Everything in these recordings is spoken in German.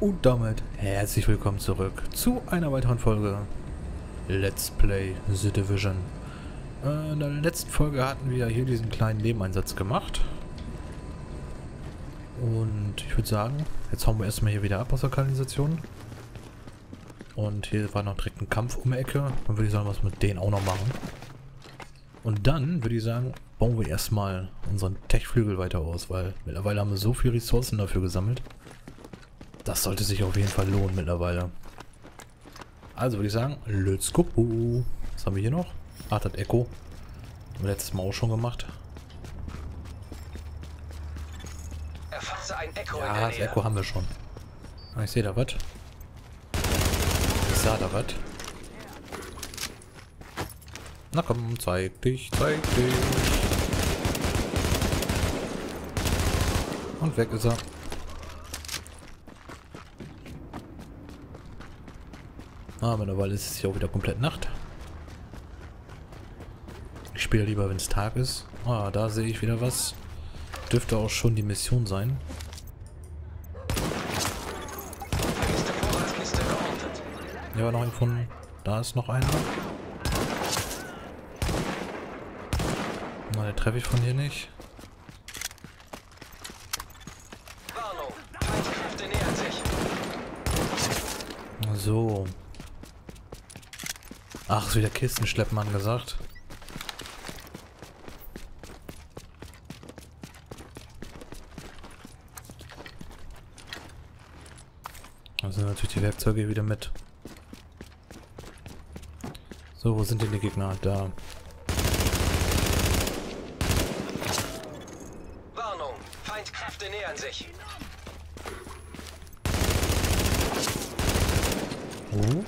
Und damit herzlich willkommen zurück zu einer weiteren Folge Let's Play The Division. Äh, in der letzten Folge hatten wir hier diesen kleinen Nebeneinsatz gemacht. Und ich würde sagen, jetzt hauen wir erstmal hier wieder ab aus der Kanalisation. Und hier war noch direkt ein Kampf um die Ecke. Dann würde ich sagen, was mit denen auch noch machen. Und dann würde ich sagen, bauen wir erstmal unseren Tech-Flügel weiter aus, weil mittlerweile haben wir so viele Ressourcen dafür gesammelt. Das sollte sich auf jeden Fall lohnen mittlerweile. Also würde ich sagen, let's go. Was haben wir hier noch? Ach, das Echo. Haben wir letztes Mal auch schon gemacht. Erfasse ein Echo in Ja, das. Echo haben wir schon. Ah, ich sehe da was. Ich sah da was. Na komm, zeig dich, zeig dich. Und weg ist er. Ah, mittlerweile ist es hier auch wieder komplett Nacht. Ich spiele lieber, wenn es Tag ist. Ah, da sehe ich wieder was. Dürfte auch schon die Mission sein. Hier war noch ein gefunden. Da ist noch einer. Na, den treffe ich von hier nicht. So. Ach, ist wieder Kisten schleppen angesagt. Da sind natürlich die Werkzeuge wieder mit. So, wo sind denn die Gegner? Da. Warnung. Feindkräfte nähern sich. Oh.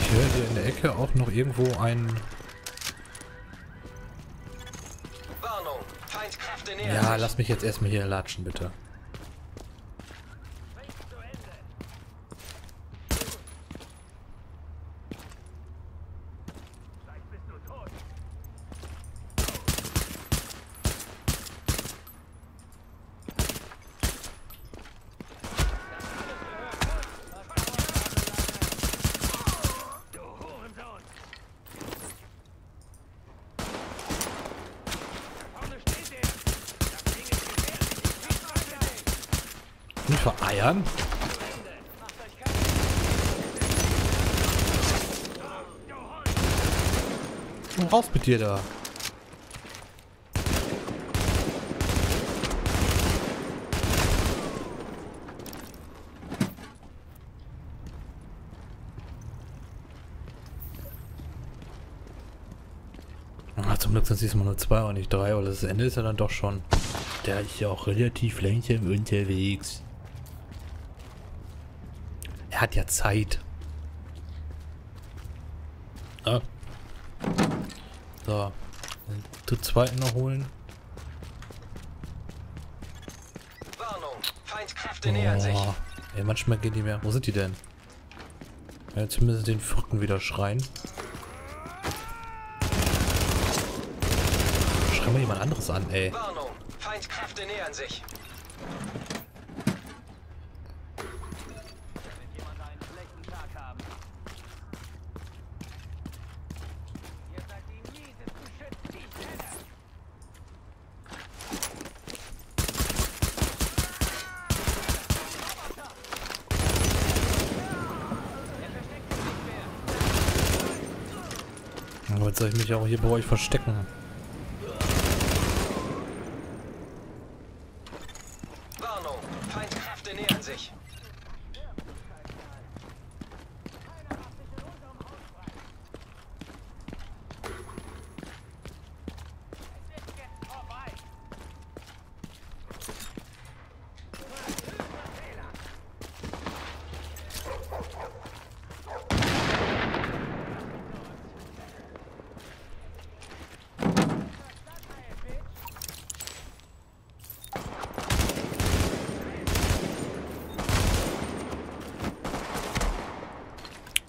Ich höre hier in der Ecke auch noch irgendwo ein... Ja, lass mich jetzt erstmal hier latschen, bitte. Nicht vereiern? Raus mit dir da. Zum Glück sind es diesmal nur zwei und nicht drei, aber das Ende ist ja dann doch schon. Der ist ja auch relativ langsam unterwegs. Er hat ja Zeit. Ah. So. Den zweiten noch holen. Warnung. Feindkräfte nähern sich. Oh. Ey, manchmal gehen die mehr. Wo sind die denn? Ja, zumindest den vierten wieder schreien. Schrei mal jemand anderes an, ey. Warnung. Feindkräfte nähern sich. Aber jetzt soll ich mich auch hier bei euch verstecken.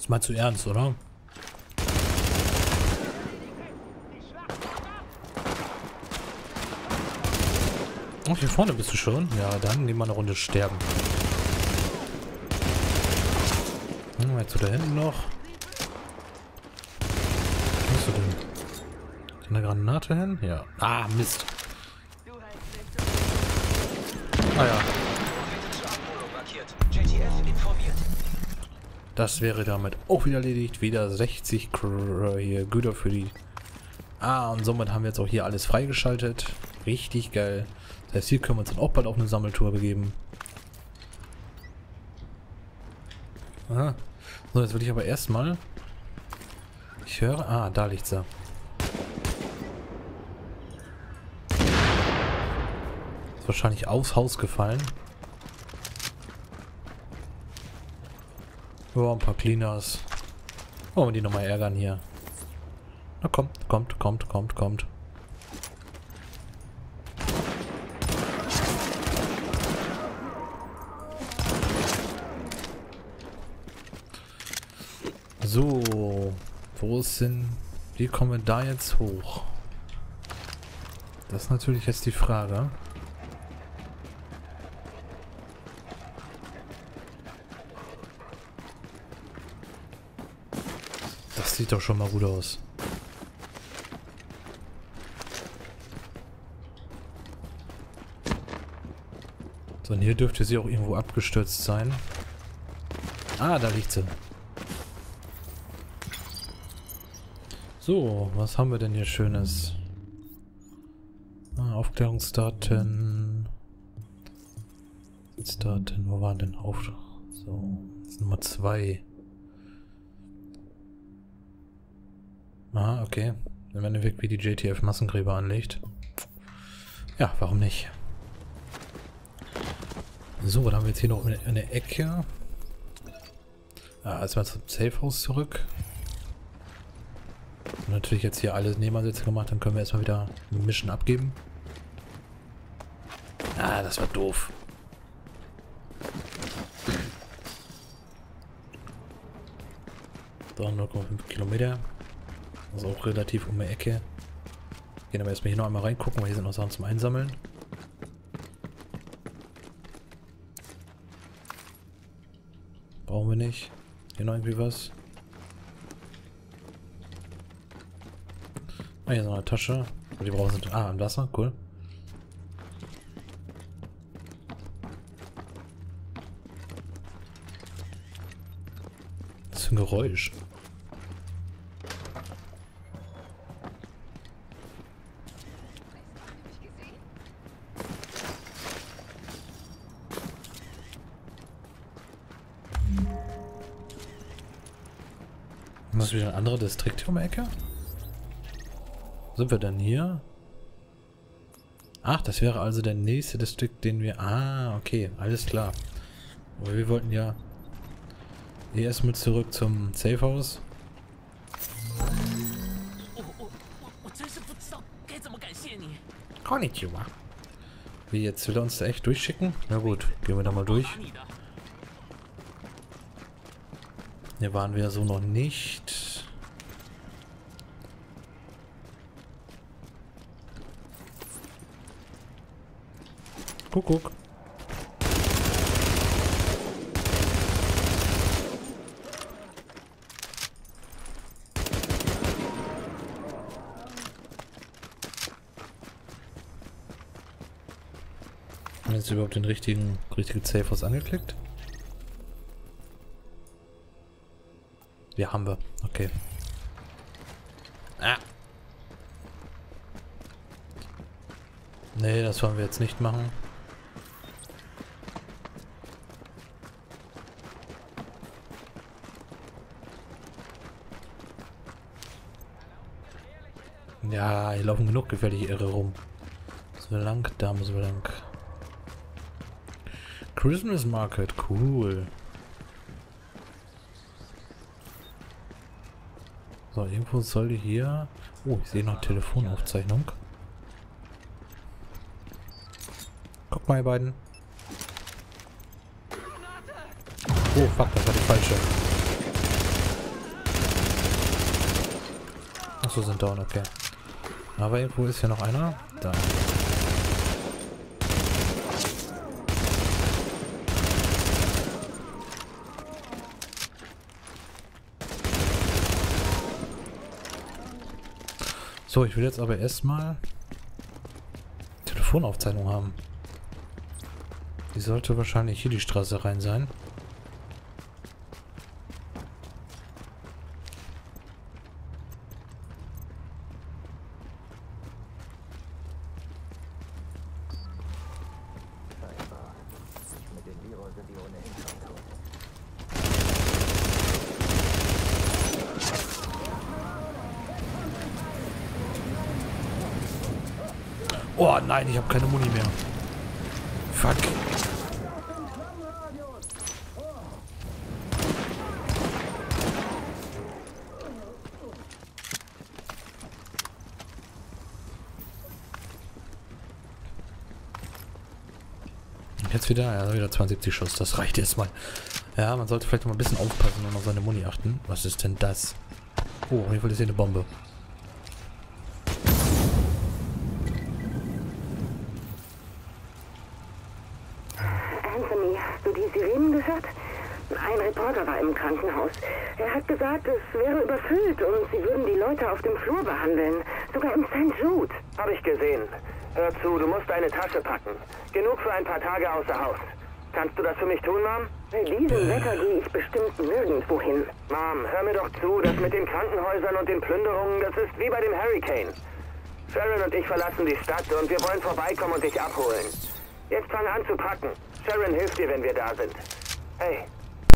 Das meinst du ernst, oder? Oh, hier vorne bist du schon? Ja, dann nehmen wir eine Runde sterben. Hm, jetzt so da hinten noch. Was ist denn? Eine Granate hin? Ja. Ah, Mist. Ah ja. Das wäre damit auch wieder erledigt. Wieder 60 Kr hier Güter für die... Ah, und somit haben wir jetzt auch hier alles freigeschaltet. Richtig geil. Das heißt, hier können wir uns dann auch bald auf eine Sammeltour begeben. Aha. So, jetzt will ich aber erstmal... Ich höre... Ah, da liegt's da. Ist wahrscheinlich aufs Haus gefallen. Ja, ein paar Cleaners. Wollen wir die nochmal ärgern hier. Na kommt, kommt, kommt, kommt, kommt. So, wo ist denn... Wie kommen wir da jetzt hoch? Das ist natürlich jetzt die Frage. Sieht doch schon mal gut aus. So, und hier dürfte sie auch irgendwo abgestürzt sein. Ah, da liegt sie. So, was haben wir denn hier Schönes? Ah, Aufklärungsdaten. Daten, wo waren denn auf? So, Nummer 2. Ah, okay. Im Endeffekt wie die JTF Massengräber anlegt. Ja, warum nicht? So, dann haben wir jetzt hier noch eine, eine Ecke. Ah, erstmal zum Safehouse zurück. Und natürlich jetzt hier alle Nebenansätze gemacht, dann können wir erstmal wieder Mission abgeben. Ah, das war doof. So, 0,5 Kilometer. Also auch relativ um die Ecke. Gehen aber erstmal hier noch einmal reingucken, weil hier sind noch Sachen zum Einsammeln. Brauchen wir nicht. Hier noch irgendwie was. Ah, hier ist noch eine Tasche. Die brauchen wir. Ah, ein Wasser, cool. Was Geräusch. wieder ein anderer Distrikt um die Ecke? Sind wir dann hier? Ach, das wäre also der nächste Distrikt, den wir... Ah, okay, alles klar. Aber wir wollten ja... Erstmal zurück zum Safehouse. Konnichiwa. Wie, jetzt will er uns da echt durchschicken? Na gut, gehen wir da mal durch. Hier waren wir so noch nicht. Kuckuck. Jetzt überhaupt den richtigen, richtigen Safe House angeklickt? Ja, haben wir. Okay. Ah. Nee, das wollen wir jetzt nicht machen. Ja, hier laufen genug gefährliche Irre rum. Müssen wir lang? Da müssen wir lang. Christmas Market, cool. So, irgendwo sollte hier... Oh, ich sehe noch Telefonaufzeichnung. Guck mal, ihr beiden. Oh, fuck, das war die falsche. Achso, sind down, okay. Aber irgendwo ist hier noch einer. Da. So, ich will jetzt aber erstmal Telefonaufzeichnung haben. Die sollte wahrscheinlich hier die Straße rein sein. Oh nein, ich habe keine Muni mehr. Fuck. Jetzt wieder, ja, wieder 72 Schuss, das reicht erstmal. Ja, man sollte vielleicht mal ein bisschen aufpassen und auf seine Muni achten. Was ist denn das? Oh, auf jeden Fall ist hier eine Bombe. Anthony, hast du die Sirenen gehört? Ein Reporter war im Krankenhaus. Gesagt, es wäre überfüllt und sie würden die Leute auf dem Flur behandeln. Sogar im St. Jude. Hab ich gesehen. Hör zu, du musst deine Tasche packen. Genug für ein paar Tage außer Haus. Kannst du das für mich tun, Mom? Bei diesem Wetter gehe ich bestimmt nirgendwo hin. Mom, hör mir doch zu, das mit den Krankenhäusern und den Plünderungen, das ist wie bei dem Hurricane. Sharon und ich verlassen die Stadt und wir wollen vorbeikommen und dich abholen. Jetzt fang an zu packen. Sharon hilft dir, wenn wir da sind. Hey,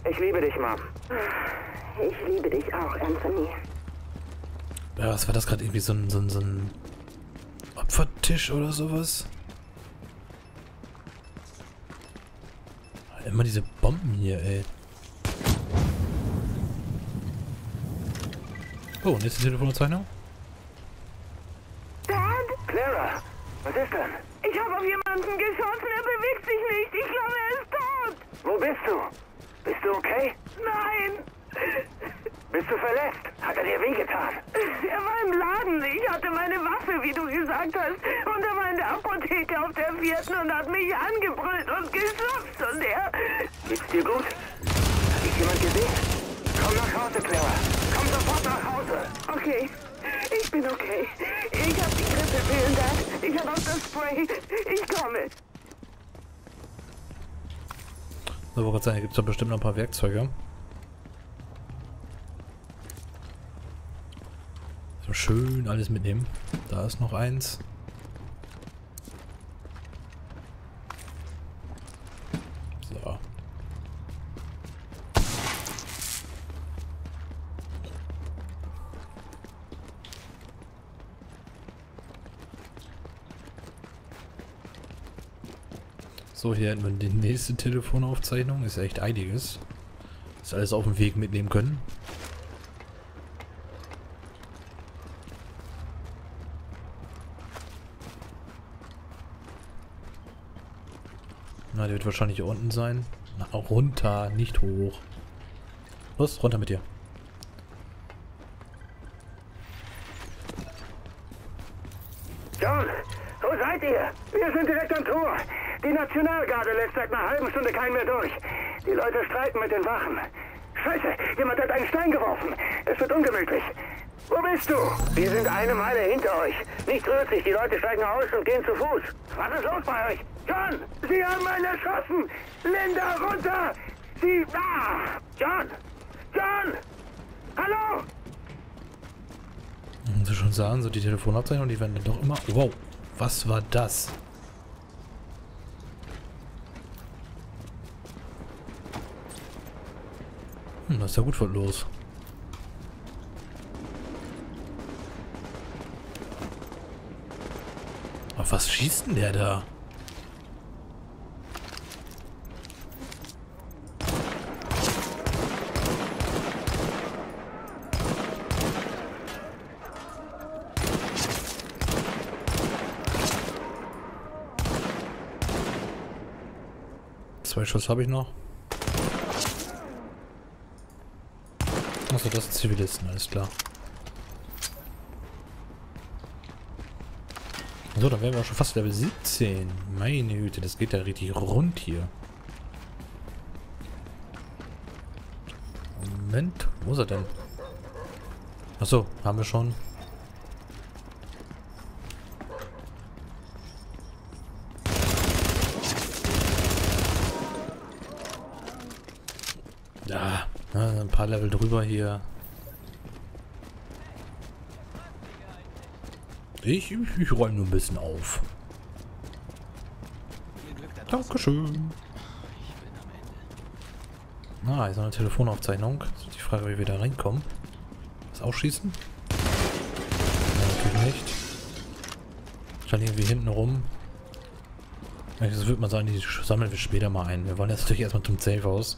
ich liebe dich, Mom. Ich liebe dich auch, Anthony. Ja, was war das gerade? Irgendwie so ein, so ein, so ein Opfertisch oder sowas? Immer diese Bomben hier, ey. Oh, nächste Telefonaufzeichnung. Dad? Clara, was ist denn? Ich habe auf jemanden geschossen. Er bewegt sich nicht. Ich glaube, er ist tot. Wo bist du? Bist du okay? Nein. Bist du verletzt? Hat er dir wehgetan? Er war im Laden. Ich hatte meine Waffe, wie du gesagt hast. Und er war in der Apotheke auf der vierten und hat mich angebrüllt und geschubst. Und er... Geht's dir gut? Hat dich jemand gesehen? Komm nach Hause, Clara. Komm sofort nach Hause. Okay. Ich bin okay. Ich habe die Grippe, vielen Dank. Ich habe auch das Spray. Ich komme. So, hier gibt es doch bestimmt noch ein paar Werkzeuge. So schön alles mitnehmen. Da ist noch eins. So. So, hier hätten wir die nächste Telefonaufzeichnung. Ist echt einiges. Ist alles auf dem Weg mitnehmen können. Na, der wird wahrscheinlich hier unten sein. Na, runter, nicht hoch. Los, runter mit dir. John, wo seid ihr? Wir sind direkt am Tor. Die Nationalgarde lässt seit einer halben Stunde keinen mehr durch. Die Leute streiten mit den Wachen. Scheiße, jemand hat einen Stein geworfen. Es wird ungemütlich. Wo bist du? Wir sind eine Meile hinter euch. Nichts rührt sich. Die Leute steigen aus und gehen zu Fuß. Was ist los bei euch? John, sie haben einen erschossen. Linda, runter. Sie... Ah! John! John! Hallo! Und Sie schon sagen, so die Telefonabzeichnungen, die werden dann doch immer... Wow, was war das? Hm, das ist ja gut was los. Auf was schießt denn der da? Zwei Schuss habe ich noch. Achso, das sind Zivilisten, alles klar. So, dann wären wir auch schon fast Level 17. Meine Güte, das geht ja richtig rund hier. Moment, wo ist er denn? Achso, haben wir schon. Na, ein paar Level drüber hier. Ich, ich, ich räume nur ein bisschen auf. Dankeschön. Ah, ist noch eine Telefonaufzeichnung. Ist die Frage, wie wir da reinkommen. Das Ausschießen? Nein, natürlich nicht. Stand irgendwie hinten rum. Das würde man sagen, die sammeln wir später mal ein. Wir wollen jetzt natürlich erstmal zum Safe House.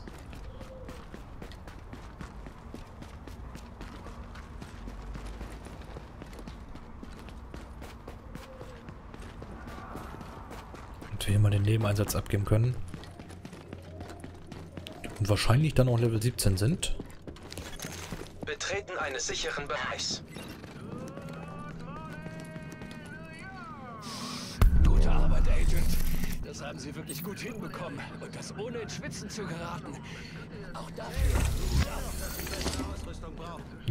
Und wir hier mal den Nebeneinsatz abgeben können. Und wahrscheinlich dann auch Level 17 sind. Betreten eines sicheren Bereichs. Gute Arbeit, Agent. Das haben Sie wirklich gut hinbekommen. Und das ohne ins Schwitzen zu geraten. Auch dafür.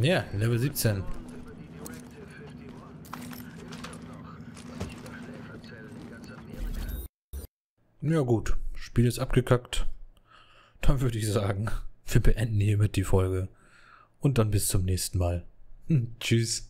Ja, Level 17. Ja gut, Spiel ist abgekackt. Dann würde ich sagen, wir beenden hiermit die Folge. Und dann bis zum nächsten Mal. Tschüss.